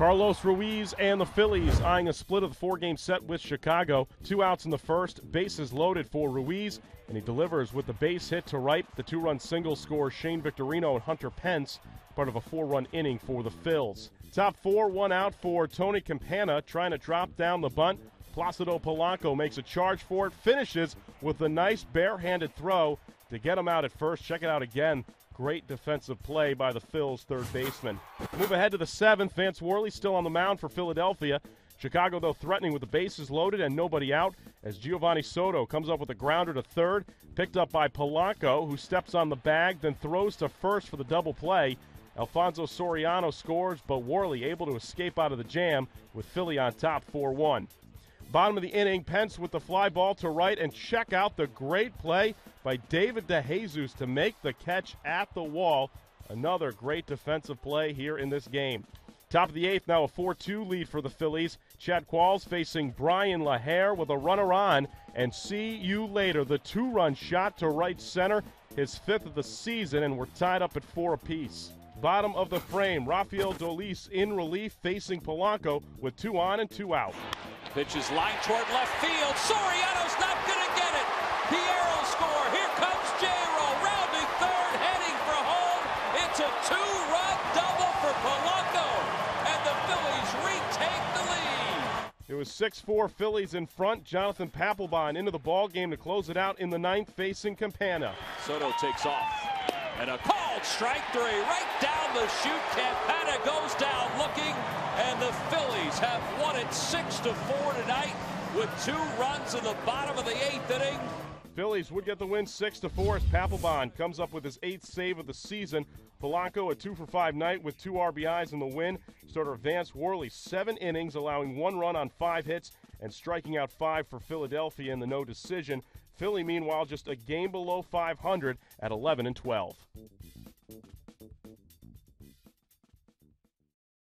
Carlos Ruiz and the Phillies eyeing a split of the four game set with Chicago. Two outs in the first, bases loaded for Ruiz, and he delivers with the base hit to right. The two run single score Shane Victorino and Hunter Pence, part of a four run inning for the Phils. Top four, one out for Tony Campana, trying to drop down the bunt. Placido Polanco makes a charge for it, finishes with a nice barehanded throw to get him out at first. Check it out again. Great defensive play by the Phils third baseman. Move ahead to the seventh. Vance Worley still on the mound for Philadelphia. Chicago, though, threatening with the bases loaded and nobody out as Geovany Soto comes up with a grounder to third, picked up by Polanco, who steps on the bag, then throws to first for the double play. Alfonso Soriano scores, but Worley able to escape out of the jam with Philly on top 4 1. Bottom of the inning, Pence with the fly ball to right, and check out the great play by David DeJesus to make the catch at the wall. Another great defensive play here in this game. Top of the eighth, now a 4 2 lead for the Phillies. Chad Qualls facing Brian LaHair with a runner on. And see you later. The two run shot to right center, his fifth of the season, and we're tied up at four apiece. Bottom of the frame, Rafael Dolis in relief facing Polanco with two on and two out. Pitches line toward left field. Soriano's not going to get it. Piero score. Here comes J-Ro rounding third, heading for home. It's a two-run double for Polanco, and the Phillies retake the lead. It was 6-4 Phillies in front. Jonathan Papelbon into the ball game to close it out in the ninth, facing Campana. Soto takes off. And a called strike three right down the chute. Campana goes down the Have won it six to four tonight with two runs in the bottom of the eighth inning. Phillies would get the win six to four as Papelbon comes up with his eighth save of the season. Polanco a two for five night with two RBIs in the win. Starter Vance Worley seven innings, allowing one run on five hits and striking out five for Philadelphia in the no decision. Philly, meanwhile, just a game below 500 at 11 and 12.